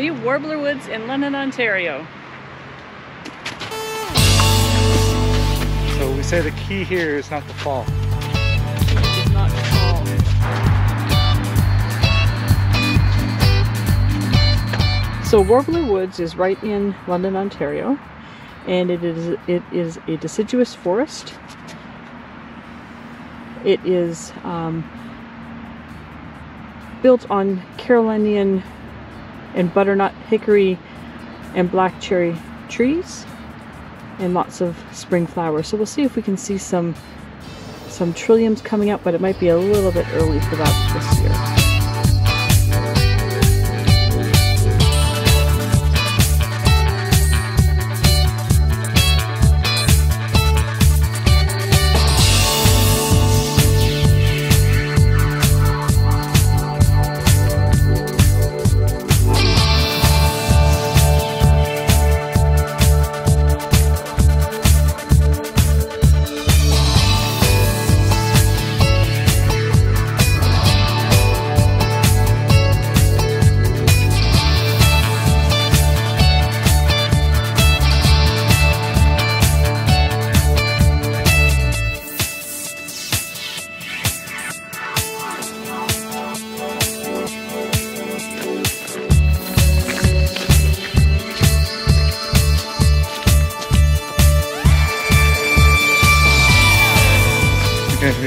the Warbler Woods in London, Ontario. So we say the key here is not to fall. It's not tall. So Warbler Woods is right in London, Ontario, and it is it is a deciduous forest. It is um, built on Carolinian and butternut hickory and black cherry trees and lots of spring flowers. So we'll see if we can see some some trilliums coming up, but it might be a little bit early for that this year.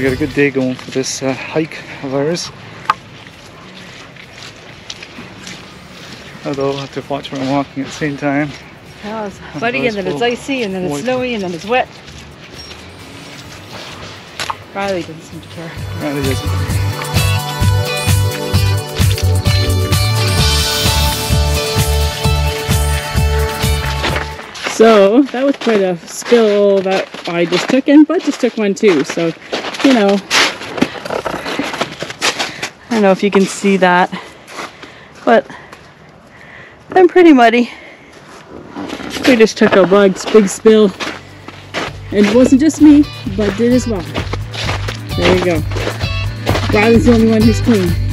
Got a good day going for this uh, hike of ours. Although I'll have to watch when I'm walking at the same time. Yeah, it's muddy and then it's icy and then it's snowy and then it's wet. Riley doesn't seem to care. Really doesn't. So that was quite a spill that I just took and Bud just took one too. So, you know, I don't know if you can see that, but I'm pretty muddy. We just took a big, big spill. And it wasn't just me, but did as well. There you go. Riley's the only one who's clean.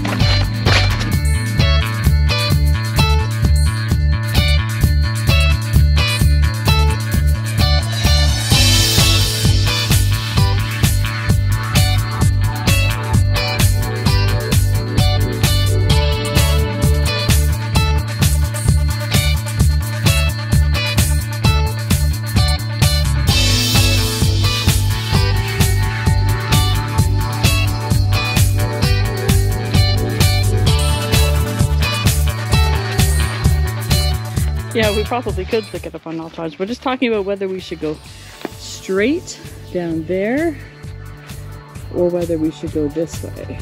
Yeah, we probably could look it up on AllTrails. We're just talking about whether we should go straight down there or whether we should go this way.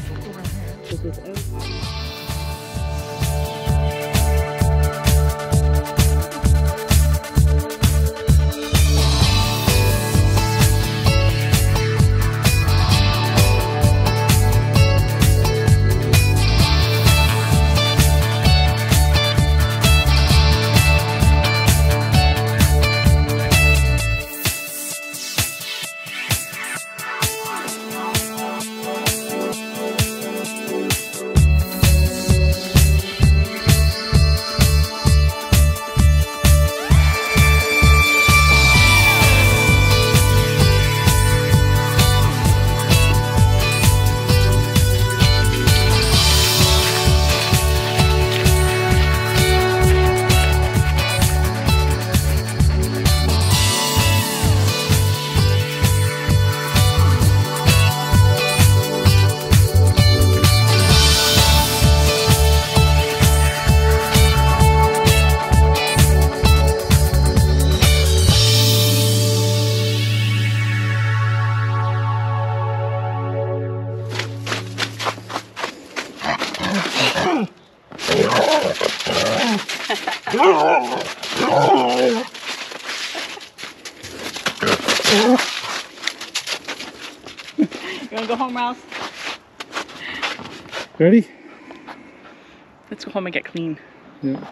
You wanna go home, Rouse? Ready? Let's go home and get clean. Yeah.